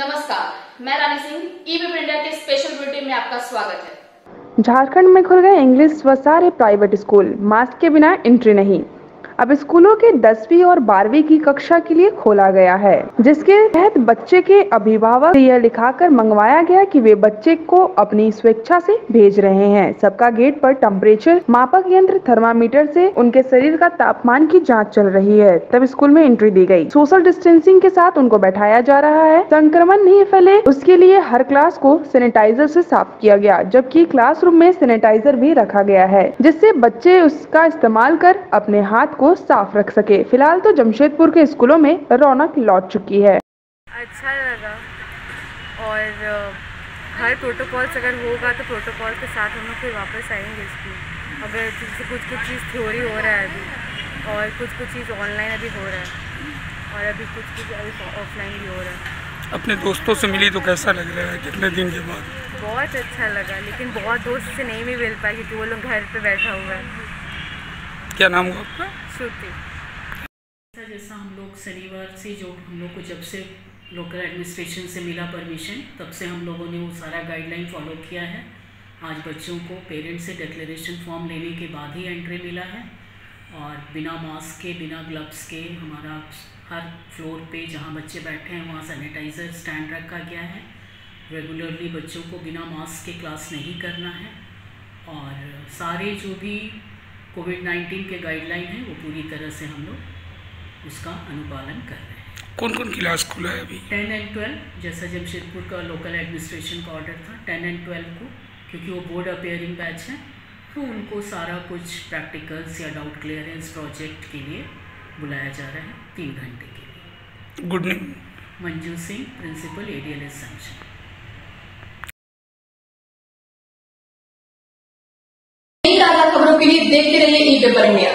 नमस्कार, मैं Rani Singh EB India के स्पेशल बुलेटिन में आपका स्वागत है। झारखंड में खुल गए इंग्लिश व सारे प्राइवेट स्कूल मास्क के बिना एंट्री नहीं। अब स्कूलों के दसवीं और बारहवीं की कक्षा के लिए खोला गया है, जिसके तहत बच्चे के अभिभावक यह लिखाकर मंगवाया गया कि वे बच्चे को अपनी स्वेच्छा से भेज रहे हैं। सबका गेट पर टेम्परेचर मापक यंत्र थर्मामीटर से उनके शरीर का तापमान की जाँच चल रही है, तब स्कूल में एंट्री दी गई। सोशल डिस्टेंसिंग के साथ उनको बैठाया जा रहा है। संक्रमण नहीं फैले, उसके लिए हर क्लास को सैनिटाइजर से साफ़ किया गया, जबकि क्लासरूम में सैनिटाइजर भी रखा गया है, जिससे बच्चे उसका इस्तेमाल कर अपने हाथ को साफ़ रख सके। फ़िलहाल तो जमशेदपुर के स्कूलों में रौनक लौट चुकी है। अच्छा लगा। और हर प्रोटोकॉल्स अगर होगा तो प्रोटोकॉल के साथ हम लोग फिर वापस आएँगे स्कूल अगर जैसे कुछ कुछ चीज़ थ्योरी हो रहा है अभी और कुछ कुछ चीज़ ऑनलाइन अभी हो रहा है और अभी कुछ कुछ अभी ऑफलाइन भी हो रहा है। अपने दोस्तों से मिली तो कैसा लग रहा है? कितने दिन के बाद? बहुत अच्छा लगा लेकिन बहुत दोस्त से नहीं भी मिल पाया क्योंकि वो लोग घर पे बैठा हुआ है। क्या नाम हुआ आपका? श्रुति जैसा हम लोग शनिवार से जो हम लोग को जब से लोकल एडमिनिस्ट्रेशन से मिला परमिशन तब से हम लोगों ने वो सारा गाइडलाइन फॉलो किया है। आज बच्चों को पेरेंट्स से डिक्लेरेशन फॉर्म लेने के बाद ही एंट्री मिला है और बिना मास्क के, बिना ग्लव्स के हमारा हर फ्लोर पे जहाँ बच्चे बैठे हैं, वहाँ सैनिटाइज़र स्टैंड रखा गया है। रेगुलरली बच्चों को बिना मास्क के क्लास नहीं करना है और सारे जो भी कोविड नाइन्टीन के गाइडलाइन है वो पूरी तरह से हम लोग उसका अनुपालन कर रहे हैं। कौन कौन क्लास खुला है अभी? टेन एंड ट्वेल्व जैसा जमशेदपुर का लोकल एडमिनिस्ट्रेशन का ऑर्डर था टेन एंड ट्वेल्व को क्योंकि वो बोर्ड अपेयरिंग बैच है तो उनको सारा कुछ प्रैक्टिकल्स या डाउट क्लियरेंस प्रोजेक्ट के लिए बुलाया जा रहा है तीन घंटे के लिए। Good name Manju Singh principal A D L S session के लिए देखते रहिए ई पेपर इंडिया